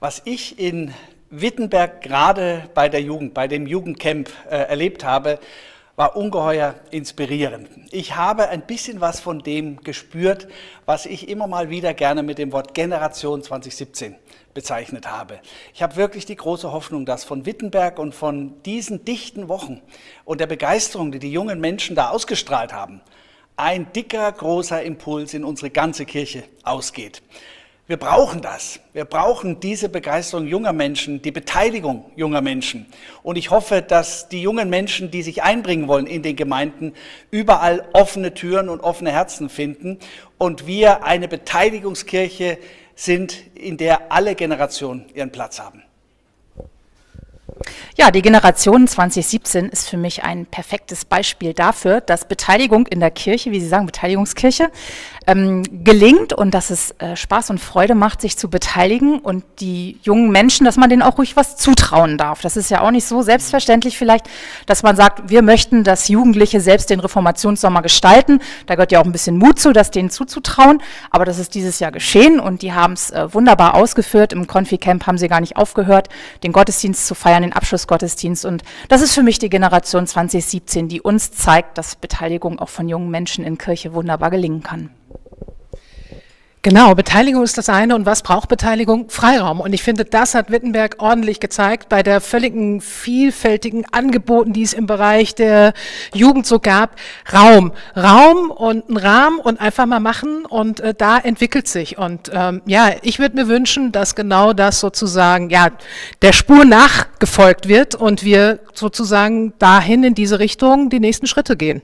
Was ich in Wittenberg gerade bei der Jugend, bei dem Jugendcamp äh, erlebt habe, war ungeheuer inspirierend. Ich habe ein bisschen was von dem gespürt, was ich immer mal wieder gerne mit dem Wort Generation 2017 bezeichnet habe. Ich habe wirklich die große Hoffnung, dass von Wittenberg und von diesen dichten Wochen und der Begeisterung, die die jungen Menschen da ausgestrahlt haben, ein dicker, großer Impuls in unsere ganze Kirche ausgeht. Wir brauchen das. Wir brauchen diese Begeisterung junger Menschen, die Beteiligung junger Menschen. Und ich hoffe, dass die jungen Menschen, die sich einbringen wollen in den Gemeinden, überall offene Türen und offene Herzen finden und wir eine Beteiligungskirche sind, in der alle Generationen ihren Platz haben. Ja, die Generation 2017 ist für mich ein perfektes Beispiel dafür, dass Beteiligung in der Kirche, wie Sie sagen, Beteiligungskirche, ähm, gelingt und dass es äh, Spaß und Freude macht, sich zu beteiligen und die jungen Menschen, dass man denen auch ruhig was zutrauen darf. Das ist ja auch nicht so selbstverständlich vielleicht, dass man sagt, wir möchten, dass Jugendliche selbst den Reformationssommer gestalten. Da gehört ja auch ein bisschen Mut zu, das denen zuzutrauen. Aber das ist dieses Jahr geschehen und die haben es äh, wunderbar ausgeführt. Im Konfi-Camp haben sie gar nicht aufgehört, den Gottesdienst zu feiern, den Abschlussgottesdienst. Und das ist für mich die Generation 2017, die uns zeigt, dass Beteiligung auch von jungen Menschen in Kirche wunderbar gelingen kann. Genau, Beteiligung ist das eine. Und was braucht Beteiligung? Freiraum. Und ich finde, das hat Wittenberg ordentlich gezeigt bei der völligen vielfältigen Angeboten, die es im Bereich der Jugend so gab. Raum. Raum und ein Rahmen und einfach mal machen und äh, da entwickelt sich. Und ähm, ja, ich würde mir wünschen, dass genau das sozusagen, ja, der Spur nachgefolgt wird und wir sozusagen dahin in diese Richtung die nächsten Schritte gehen.